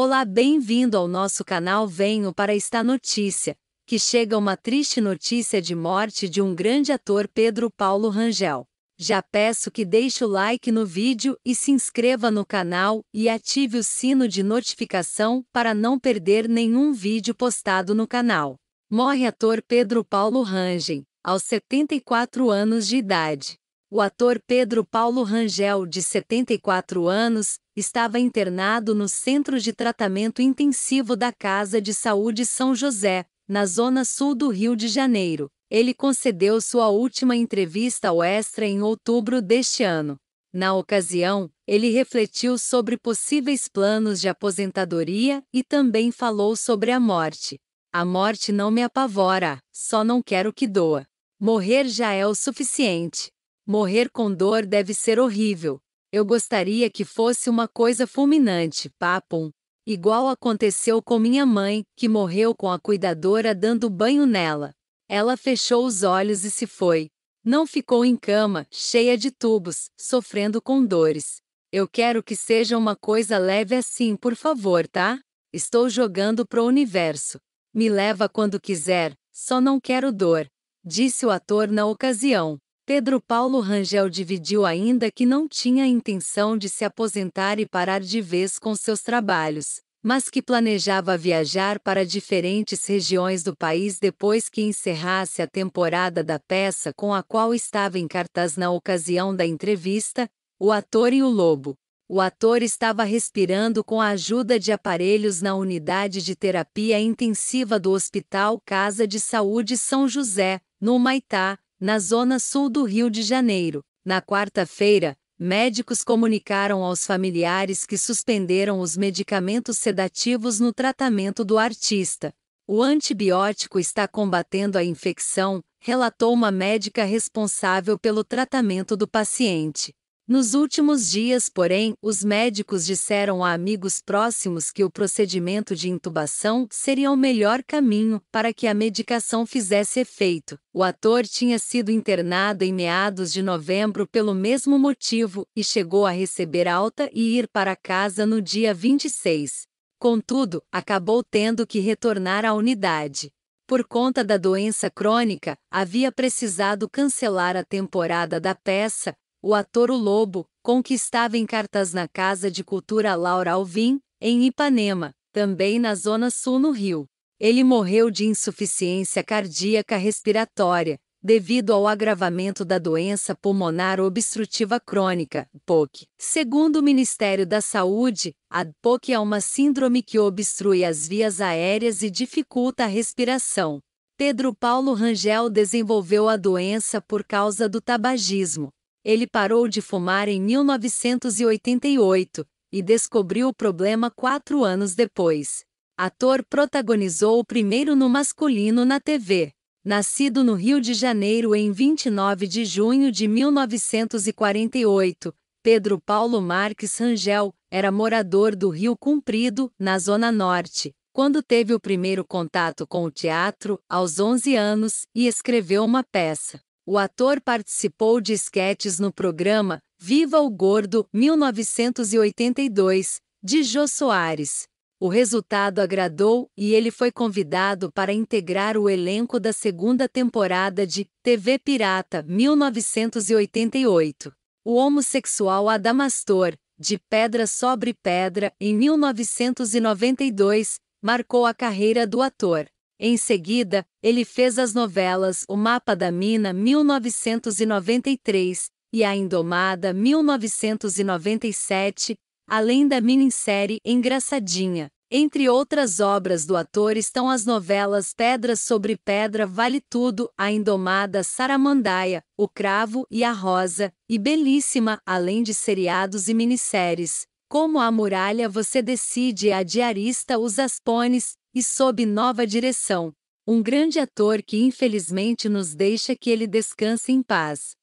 Olá, bem-vindo ao nosso canal Venho para esta notícia, que chega uma triste notícia de morte de um grande ator Pedro Paulo Rangel. Já peço que deixe o like no vídeo e se inscreva no canal e ative o sino de notificação para não perder nenhum vídeo postado no canal. Morre ator Pedro Paulo Rangel, aos 74 anos de idade. O ator Pedro Paulo Rangel, de 74 anos, estava internado no Centro de Tratamento Intensivo da Casa de Saúde São José, na zona sul do Rio de Janeiro. Ele concedeu sua última entrevista ao Extra em outubro deste ano. Na ocasião, ele refletiu sobre possíveis planos de aposentadoria e também falou sobre a morte. A morte não me apavora, só não quero que doa. Morrer já é o suficiente. Morrer com dor deve ser horrível. Eu gostaria que fosse uma coisa fulminante, papum. Igual aconteceu com minha mãe, que morreu com a cuidadora dando banho nela. Ela fechou os olhos e se foi. Não ficou em cama, cheia de tubos, sofrendo com dores. Eu quero que seja uma coisa leve assim, por favor, tá? Estou jogando pro universo. Me leva quando quiser, só não quero dor, disse o ator na ocasião. Pedro Paulo Rangel dividiu ainda que não tinha intenção de se aposentar e parar de vez com seus trabalhos, mas que planejava viajar para diferentes regiões do país depois que encerrasse a temporada da peça com a qual estava em cartaz na ocasião da entrevista, O Ator e o Lobo. O ator estava respirando com a ajuda de aparelhos na unidade de terapia intensiva do Hospital Casa de Saúde São José, no Maitá, na zona sul do Rio de Janeiro. Na quarta-feira, médicos comunicaram aos familiares que suspenderam os medicamentos sedativos no tratamento do artista. O antibiótico está combatendo a infecção, relatou uma médica responsável pelo tratamento do paciente. Nos últimos dias, porém, os médicos disseram a amigos próximos que o procedimento de intubação seria o melhor caminho para que a medicação fizesse efeito. O ator tinha sido internado em meados de novembro pelo mesmo motivo e chegou a receber alta e ir para casa no dia 26. Contudo, acabou tendo que retornar à unidade. Por conta da doença crônica, havia precisado cancelar a temporada da peça, o ator O Lobo, conquistava em cartas na Casa de Cultura Laura Alvim, em Ipanema, também na Zona Sul no Rio. Ele morreu de insuficiência cardíaca respiratória, devido ao agravamento da doença pulmonar obstrutiva crônica, POC. Segundo o Ministério da Saúde, a POC é uma síndrome que obstrui as vias aéreas e dificulta a respiração. Pedro Paulo Rangel desenvolveu a doença por causa do tabagismo. Ele parou de fumar em 1988 e descobriu o problema quatro anos depois. Ator protagonizou o primeiro no masculino na TV. Nascido no Rio de Janeiro em 29 de junho de 1948, Pedro Paulo Marques Rangel era morador do Rio Comprido, na Zona Norte, quando teve o primeiro contato com o teatro, aos 11 anos, e escreveu uma peça. O ator participou de esquetes no programa Viva o Gordo 1982, de Jô Soares. O resultado agradou e ele foi convidado para integrar o elenco da segunda temporada de TV Pirata 1988. O homossexual Adamastor, de Pedra sobre Pedra, em 1992, marcou a carreira do ator. Em seguida, ele fez as novelas O Mapa da Mina 1993 e A Indomada 1997, além da minissérie Engraçadinha. Entre outras obras do ator estão as novelas Pedra sobre Pedra Vale Tudo, A Indomada Saramandaia, O Cravo e a Rosa, e Belíssima, além de seriados e minisséries. Como a muralha você decide a diarista Os Aspones, e sob nova direção. Um grande ator que infelizmente nos deixa que ele descanse em paz.